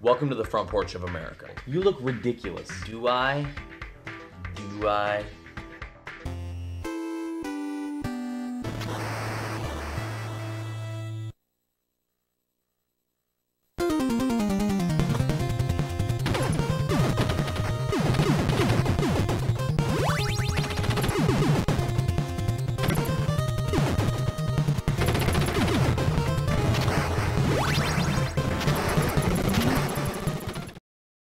Welcome to the front porch of America. You look ridiculous. Do I? Do I?